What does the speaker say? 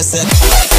I said.